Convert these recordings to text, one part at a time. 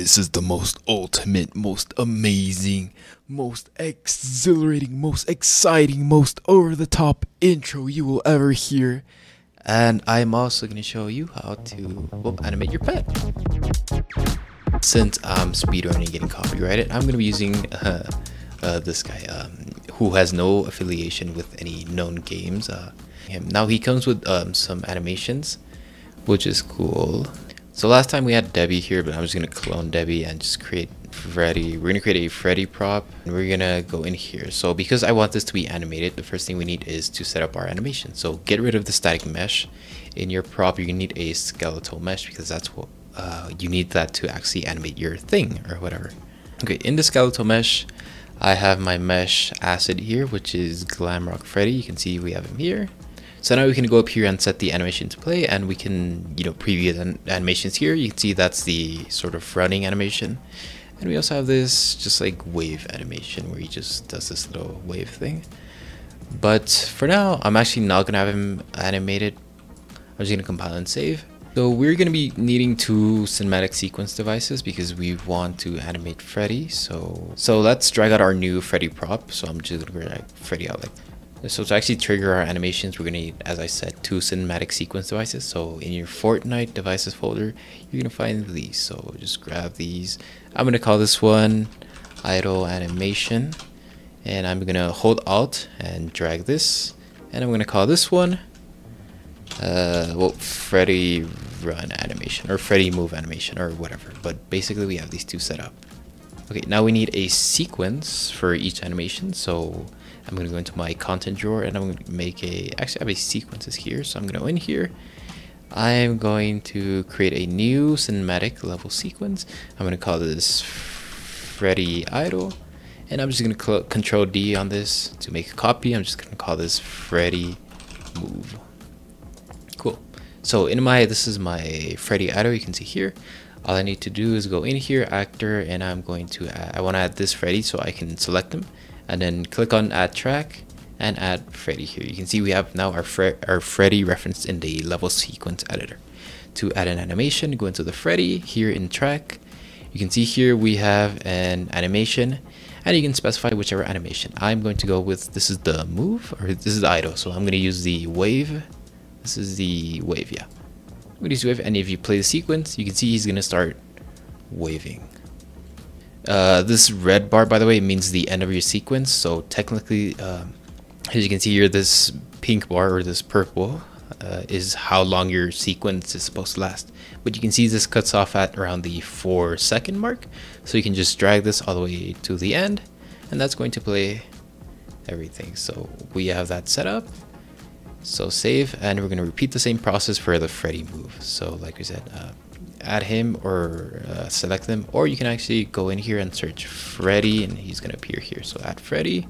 This is the most ultimate, most amazing, most exhilarating, most exciting, most over the top intro you will ever hear. And I'm also going to show you how to well, animate your pet. Since I'm speedrunning getting copyrighted, I'm going to be using uh, uh, this guy um, who has no affiliation with any known games. Uh, now he comes with um, some animations, which is cool. So last time we had Debbie here, but I'm just gonna clone Debbie and just create Freddy. We're gonna create a Freddy prop and we're gonna go in here. So because I want this to be animated, the first thing we need is to set up our animation. So get rid of the static mesh. In your prop, gonna need a skeletal mesh because that's what uh, you need that to actually animate your thing or whatever. Okay, in the skeletal mesh, I have my mesh asset here, which is Glamrock Freddy. You can see we have him here. So now we can go up here and set the animation to play and we can, you know, preview the animations here. You can see that's the sort of running animation. And we also have this just like wave animation where he just does this little wave thing. But for now, I'm actually not going to have him animated. I'm just going to compile and save. So we're going to be needing two cinematic sequence devices because we want to animate Freddy. So so let's drag out our new Freddy prop. So I'm just going to drag Freddy out like so to actually trigger our animations, we're going to need, as I said, two cinematic sequence devices. So in your Fortnite devices folder, you're going to find these. So just grab these. I'm going to call this one idle animation. And I'm going to hold alt and drag this. And I'm going to call this one, uh, well, Freddy run animation or Freddy move animation or whatever. But basically we have these two set up. Okay, now we need a sequence for each animation. So I'm going to go into my content drawer and I'm going to make a, actually I have a sequences here. So I'm going to go in here. I'm going to create a new cinematic level sequence. I'm going to call this Freddy Idle. And I'm just going to control D on this to make a copy. I'm just going to call this Freddy Move. Cool. So in my, this is my Freddy Idle. You can see here. All I need to do is go in here, actor, and I'm going to, add, I want to add this Freddy so I can select him and then click on add track and add Freddy here. You can see we have now our, Fre our Freddy referenced in the level sequence editor. To add an animation, go into the Freddy here in track. You can see here we have an animation and you can specify whichever animation. I'm going to go with, this is the move or this is the idle. So I'm going to use the wave. This is the wave, yeah. I'm going to use wave and if you play the sequence, you can see he's going to start waving. Uh, this red bar, by the way, means the end of your sequence. So technically, uh, as you can see here, this pink bar or this purple uh, is how long your sequence is supposed to last. But you can see this cuts off at around the four second mark. So you can just drag this all the way to the end and that's going to play everything. So we have that set up. So save and we're going to repeat the same process for the Freddy move. So like we said, uh, add him or uh, select them or you can actually go in here and search Freddy and he's gonna appear here. So add Freddy.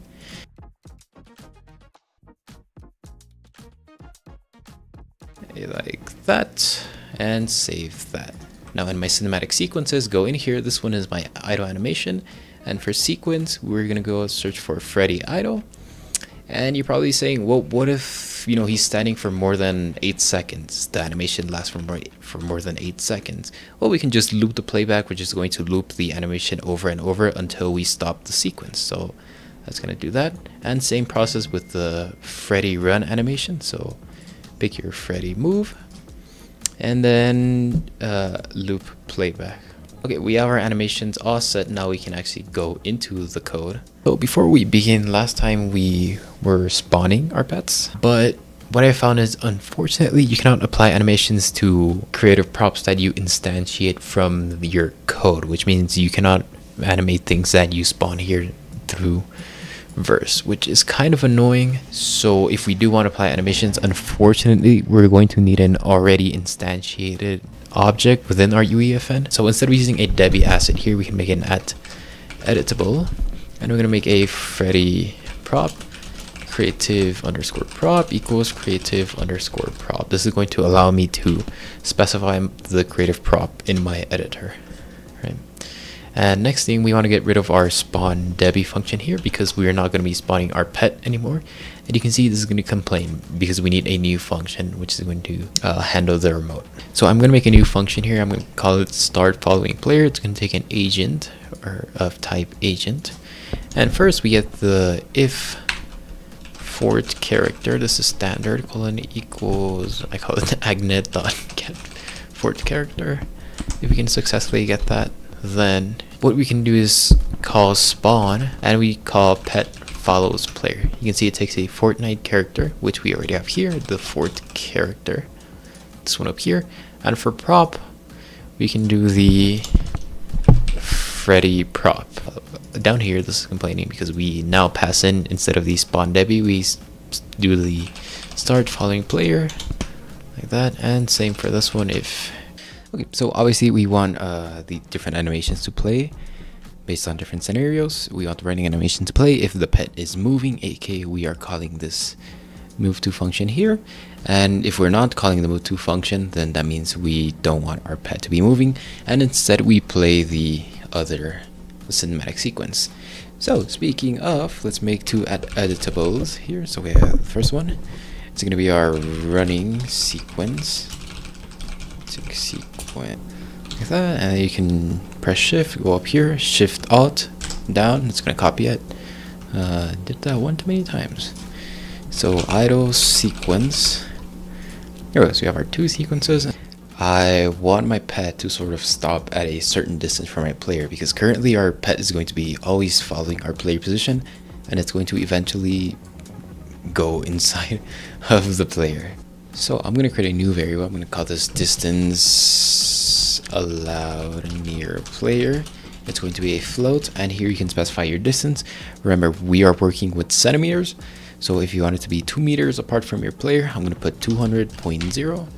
Like that and save that. Now in my cinematic sequences go in here. This one is my idle animation. And for sequence we're gonna go search for Freddy idle and you're probably saying, well, what if, you know, he's standing for more than eight seconds? The animation lasts for more, for more than eight seconds. Well, we can just loop the playback, which is going to loop the animation over and over until we stop the sequence. So that's going to do that. And same process with the Freddy run animation. So pick your Freddy move and then uh, loop playback. Okay, we have our animations all set. Now we can actually go into the code. So before we begin, last time we were spawning our pets, but what I found is unfortunately you cannot apply animations to creative props that you instantiate from your code, which means you cannot animate things that you spawn here through verse, which is kind of annoying. So if we do want to apply animations, unfortunately, we're going to need an already instantiated object within our UEFN. So instead of using a Debbie asset here, we can make an at editable. And we're going to make a Freddy prop creative underscore prop equals creative underscore prop. This is going to allow me to specify the creative prop in my editor. Right. And next thing, we want to get rid of our spawn Debbie function here because we are not going to be spawning our pet anymore. And you can see this is going to complain because we need a new function which is going to uh, handle the remote. So I'm going to make a new function here. I'm going to call it start following player. It's going to take an agent or of type agent. And first we get the if fort character. This is standard colon equals, I call it agnet dot get fort character. If we can successfully get that, then what we can do is call spawn and we call pet follows player. You can see it takes a Fortnite character, which we already have here, the fort character. This one up here. And for prop, we can do the Freddy prop. Down here, this is complaining because we now pass in, instead of the spawn Debbie, we do the start following player, like that. And same for this one if Okay, so obviously we want uh, the different animations to play based on different scenarios. We want the running animation to play if the pet is moving, aka we are calling this move to function here. And if we're not calling the move to function, then that means we don't want our pet to be moving. And instead we play the other cinematic sequence. So speaking of, let's make two ed editables here. So we have the first one. It's going to be our running sequence. Sequence like that and you can press shift go up here shift alt down it's gonna copy it uh, did that one too many times so idle sequence here we go so we have our two sequences I want my pet to sort of stop at a certain distance from my player because currently our pet is going to be always following our player position and it's going to eventually go inside of the player so I'm going to create a new variable. I'm going to call this distance allowed near player. It's going to be a float and here you can specify your distance. Remember, we are working with centimeters. So if you want it to be two meters apart from your player, I'm going to put 200.0.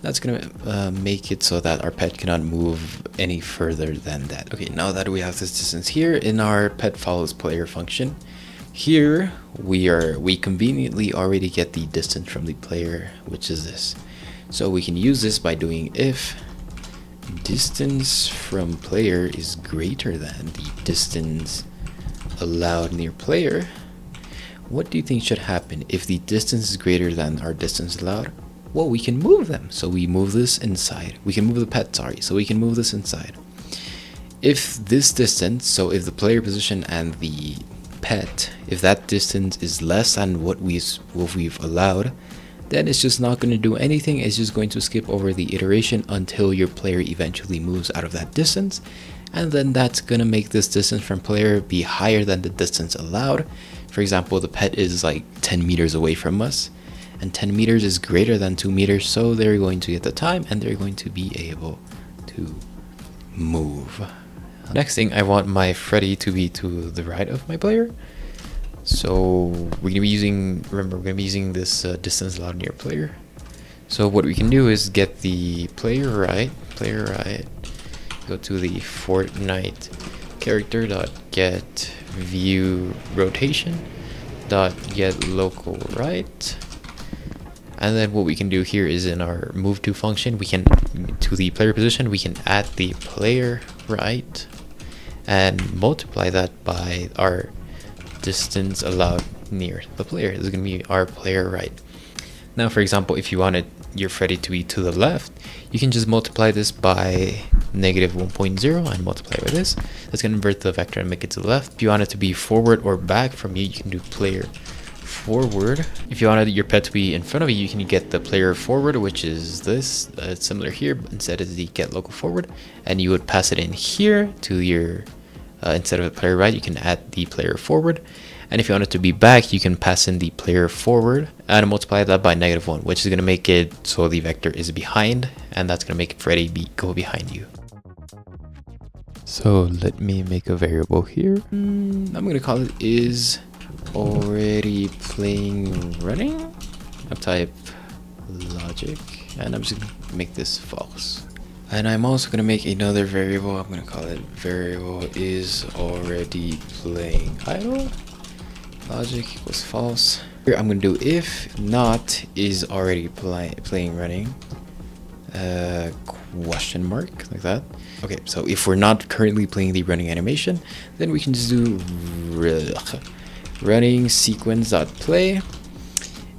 That's going to uh, make it so that our pet cannot move any further than that. Okay, now that we have this distance here in our pet follows player function, here we are we conveniently already get the distance from the player, which is this. So we can use this by doing if distance from player is greater than the distance allowed near player. What do you think should happen if the distance is greater than our distance allowed? Well, we can move them. So we move this inside. We can move the pet, sorry. So we can move this inside. If this distance, so if the player position and the pet, if that distance is less than what, we, what we've allowed, then it's just not going to do anything. It's just going to skip over the iteration until your player eventually moves out of that distance. And then that's going to make this distance from player be higher than the distance allowed. For example, the pet is like 10 meters away from us and 10 meters is greater than 2 meters. So they're going to get the time and they're going to be able to move. Next thing, I want my Freddy to be to the right of my player. So we're gonna be using, remember, we're gonna be using this uh, distance allowed near player. So what we can do is get the player right, player right, go to the Fortnite character dot get view rotation dot get local right and then what we can do here is in our move to function we can to the player position we can add the player right and multiply that by our distance allowed near the player. This is going to be our player right. Now, for example, if you wanted your Freddy to be to the left, you can just multiply this by negative 1.0 and multiply by this. That's going to invert the vector and make it to the left. If you want it to be forward or back from you, you can do player forward. If you wanted your pet to be in front of you, you can get the player forward, which is this. Uh, it's similar here, but instead it's the get local forward. And you would pass it in here to your uh, instead of a player right, you can add the player forward. And if you want it to be back, you can pass in the player forward and multiply that by negative one, which is going to make it so the vector is behind, and that's going to make Freddy be go behind you. So let me make a variable here. Mm, I'm going to call it is already playing running. I'll type logic, and I'm just to make this false. And I'm also to make another variable. I'm to call it variable is already playing idle. Logic equals false. Here I'm to do if not is already play, playing running. uh, question mark like that. Okay, so if we're not currently playing the running animation, then we can just do running sequence dot play.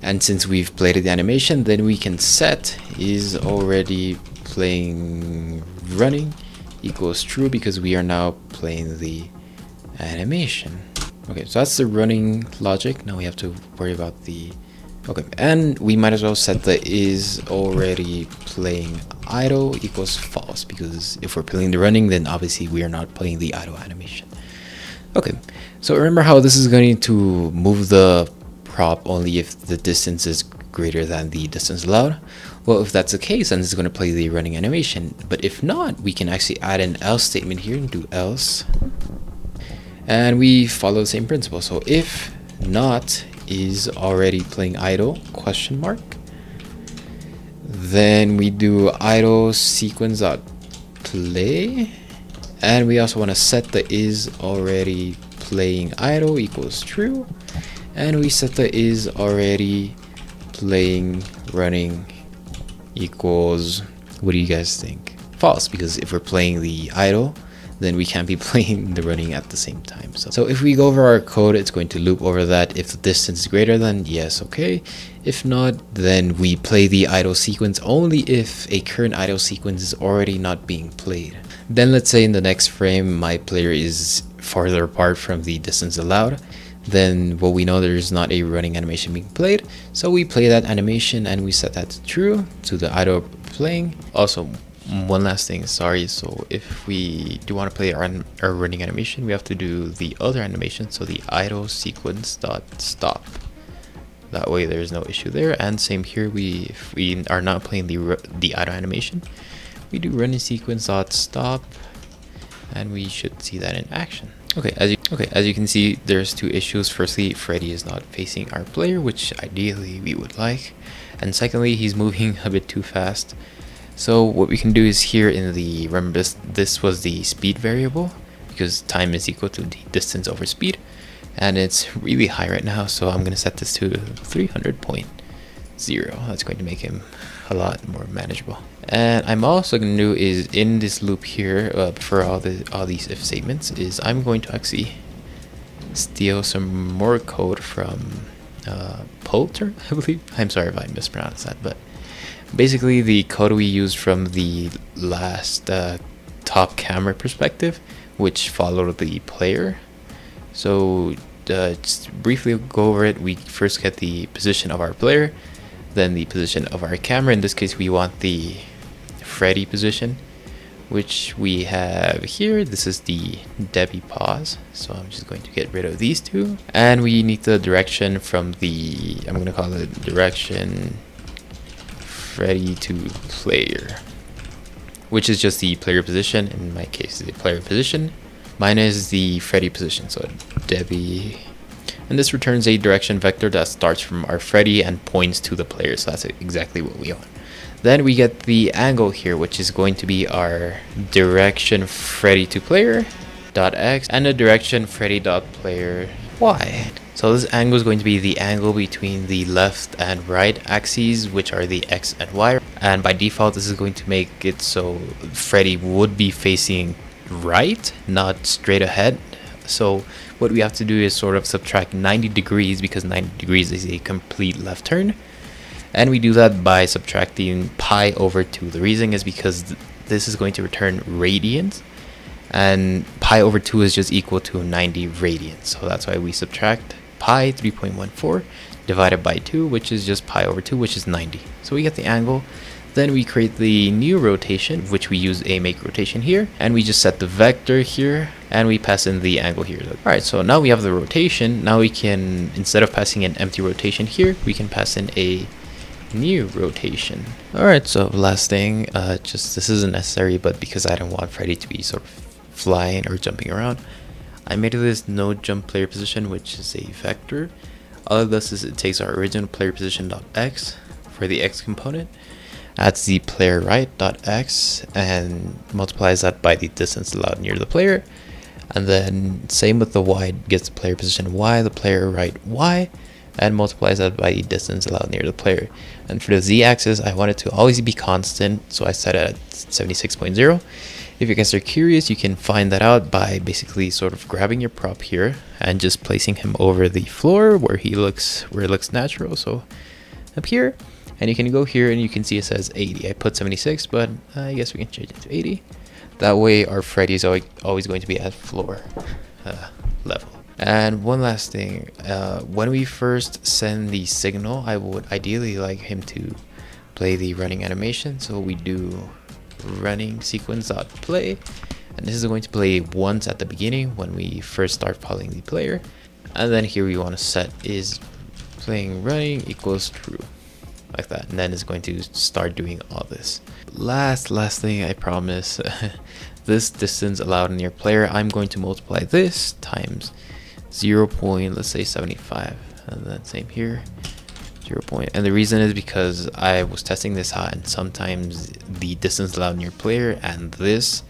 And since we've played the animation, then we can set is already playing running equals true because we are now playing the animation. Okay, so that's the running logic. Now we have to worry about the Okay, and we might as well set the is already playing idle equals false because if we're playing the running, then obviously we are not playing the idle animation. Okay, so remember how this is going to move the prop only if the distance is greater than the distance allowed? Well, if that's the case, then it's going to play the running animation. But if not, we can actually add an else statement here and do else. And we follow the same principle. So if not is already playing idle question mark then we do idle sequence dot play and we also want to set the is already playing idle equals true and we set the is already playing running equals what do you guys think false because if we're playing the idle then we can't be playing the running at the same time. So, so if we go over our code, it's going to loop over that. If the distance is greater than, yes, okay. If not, then we play the idle sequence only if a current idle sequence is already not being played. Then let's say in the next frame, my player is farther apart from the distance allowed then well we know there's not a running animation being played. So we play that animation and we set that to true to the idle playing. Also one last thing sorry. So if we do want to play our, our running animation we have to do the other animation so the idle sequence dot stop. That way there's no issue there. And same here we if we are not playing the the idle animation we do running sequence dot stop and we should see that in action. Okay as you okay as you can see there's two issues. Firstly freddy is not facing our player which ideally we would like. And secondly he's moving a bit too fast. So what we can do is here in the, remember this, this was the speed variable because time is equal to the distance over speed. And it's really high right now so I'm going to set this to 300.0 that's going to make him a lot more manageable and I'm also going to do is in this loop here uh, for all the all these if statements is I'm going to actually steal some more code from uh, Poulter I believe. I'm sorry if I mispronounced that but basically the code we used from the last uh, top camera perspective which followed the player. So uh, just briefly go over it. We first get the position of our player then the position of our camera. In this case we want the Freddy position which we have here. This is the Debbie pause so I'm just going to get rid of these two. And we need the direction from the I'm going to call it direction Freddy to player which is just the player position. In my case the player position minus the Freddy position so Debbie. And this returns a direction vector that starts from our Freddy and points to the player so that's exactly what we want then we get the angle here which is going to be our direction Freddy to player dot x and the direction Freddy dot player y so this angle is going to be the angle between the left and right axes, which are the X and Y. And by default, this is going to make it so Freddy would be facing right, not straight ahead. So what we have to do is sort of subtract 90 degrees because 90 degrees is a complete left turn. And we do that by subtracting pi over 2. The reason is because this is going to return radians and pi over 2 is just equal to 90 radians. So that's why we subtract pi 3.14 divided by 2 which is just pi over 2 which is 90 so we get the angle. Then we create the new rotation which we use a make rotation here. And we just set the vector here and we pass in the angle here. All right so now we have the rotation. Now we can instead of passing an empty rotation here we can pass in a new rotation all right so last thing uh just this isn't necessary but because i don't want freddy to be sort of flying or jumping around I made this no jump player position, which is a vector. All it does is it takes our original player position dot x for the x component, adds the player right dot x, and multiplies that by the distance allowed near the player. And then same with the y, gets the player position y, the player right y, and multiplies that by the distance allowed near the player. And for the z-axis, I want it to always be constant, so I set it at 76.0. If you guys are curious, you can find that out by basically sort of grabbing your prop here and just placing him over the floor where he looks where it looks natural. So up here, and you can go here and you can see it says 80. I put 76, but I guess we can change it to 80. That way our Freddy is always going to be at floor uh, level. And one last thing, uh, when we first send the signal, I would ideally like him to play the running animation. So we do running sequence dot play, and this is going to play once at the beginning when we first start following the player. And then here we want to set is playing running equals true like that and then it's going to start doing all this last last thing i promise this distance allowed in your player i'm going to multiply this times 0 point let's say 75 and then same here 0 point. And the reason is because I was testing this out and sometimes the distance allowed your player and this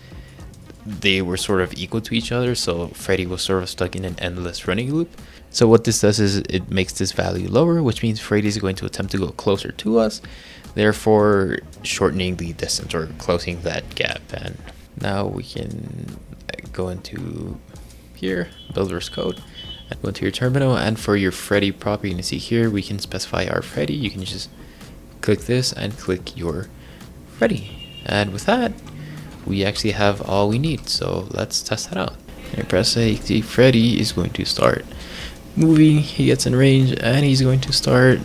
they were sort of equal to each other so Freddy was sort of stuck in an endless running loop. So what this does is it makes this value lower which means Freddy is going to attempt to go closer to us therefore shortening the distance or closing that gap. And now we can go into here, build Verse code, and go to your terminal. And for your Freddy prop, you can see here, we can specify our Freddy. You can just click this and click your Freddy. And with that, we actually have all we need. So let's test that out. And press A, Freddy is going to start moving. He gets in range and he's going to start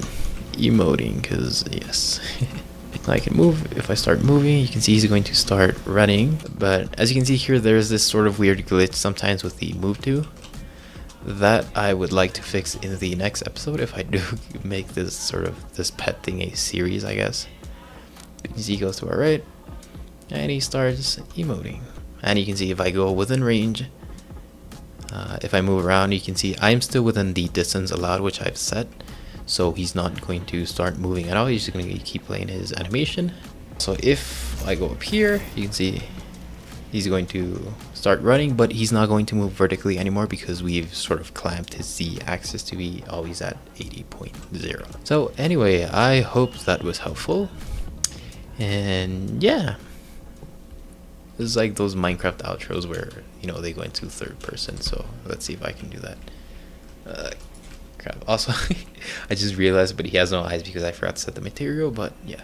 emoting because yes. I can move. If I start moving, you can see he's going to start running. But as you can see here, there's this sort of weird glitch sometimes with the move to. That I would like to fix in the next episode if I do make this sort of this pet thing a series, I guess. You can see he goes to our right, and he starts emoting. And you can see if I go within range, uh, if I move around, you can see I'm still within the distance allowed, which I've set so he's not going to start moving at all. He's just going to keep playing his animation. So if I go up here you can see he's going to start running but he's not going to move vertically anymore because we've sort of clamped his Z axis to be always at 80.0 so anyway I hope that was helpful. And yeah. This is like those Minecraft outros where you know they go into third person so let's see if I can do that. Uh, crap. Also, I just realized, but he has no eyes because I forgot to set the material, but yeah.